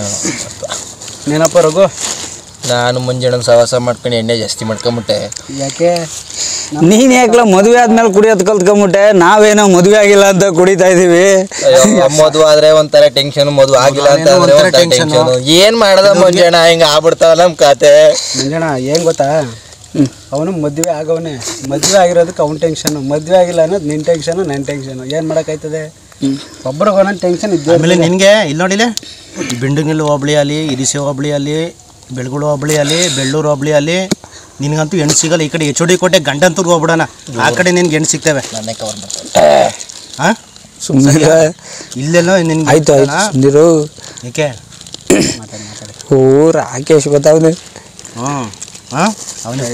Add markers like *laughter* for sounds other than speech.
*laughs* ನೀನಪ್ಪ ರಘು? ನಾನು ಮುಂಜಾನೆ ಸಹವಾಸ ಮಾಡ್ಕೊಂಡು ಎಣ್ಣೆ ಜಾಸ್ತಿ ಮಾಡ್ಕೊಂಬಿಟ್ಟೆ. ಯಾಕೆ? ನೀನ್ ಯಾಕಲ್ಲ ಮದುವೆ ಆದ್ಮೇಲೆ ಕುಡಿಯೋದ್ ಕಲ್ತ್ಕೊಂಬಿಟ್ಟೆ? ನಾವೇನೋ ಮದುವೆ ಆಗಿಲ್ಲ ಅಂತ ಕುಡಿತಾ ಇದೀವಿ. ಮದುವೆ ಆದ್ರೆ ಒಂಥರ ಟೆನ್ಷನ್ ಮದುವೆ ಆಗಿಲ್ಲ ಅಂತ ಒಂಥರ ಟೆನ್ಷನ್ ಏನ್ ಮಾಡದ ಮುಂಜಾನೆ? ಹಿಂಗ ಆಗ್ಬಿಡ್ತಾವ ನಮ್ ಕತೆ ಮುಂಜಾನೆ ಏನ್ ಗೊತ್ತಾ? ಅವನು ಮದುವೆ ಆಗವನೇ. ಮದುವೆ ಆಗಿರೋದಕ್ಕೆ ಅವ್ನ ಟೆನ್ಷನ್ ಮದುವೆ ಆಗಿಲ್ಲ ಅನ್ನೋದು ನಿನ್ ಟೆನ್ಷನ್ ನನ್ನ ಟೆನ್ಷನ್ ಏನ್ ಮಾಡಕ್ಕಾಯ್ತದೆ ಒಬ್ರಿಗೆ ಒಂದೊಂದು ಟೆನ್ಷನ್ ಇದ್ದೇ ಆಮೇಲೆ ನಿನಗೆ ಇಲ್ಲಿ ನೋಡಿಲೆ? ಬಿಂಡುಗಿಲ್ ಹೋಬಳಿ ಅಲ್ಲಿ ಇರಿಸೆ ಹೋಬಳಿ ಅಲ್ಲಿ ಬೆಳಗುಳು ಹೋಬಳಿ ಅಲ್ಲಿ ಬೆಳ್ಳೂರು ಹೋಬಳಿ ಅಲ್ಲಿ ನಿನಗಂತೂ ಹೆಣ್ಣು ಸಿಗಲ್ಲ. ಈ ಕಡೆ ಎಚ್ ಡಿ ಕೋಟೆ ಗಂಡಂತೂರ್ಗೆ ಹೋಗ್ಬಿಡೋಣ. ಆ ಕಡೆ ನಿನ್ಗೆ ಹೆಣ್ಣು ಸಿಗ್ತವೆ. ನನ್ನೇ ಕವರ್ ಮಾಡ್ತಾರೆ ಸುಮ್ಮನೆ ಇಲ್ಲೆಲ್ಲ ನಿನ್ಗೆ ಆಯ್ತು ಆಯ್ತು. ಸುಂದಿರು ಏಕೆ? ಓ ರಾಕೇಶ್ ಗೊತ್ತಾವ್ನೆ ಹ್ಞೂ ಹಾಂ? ಅವನೇ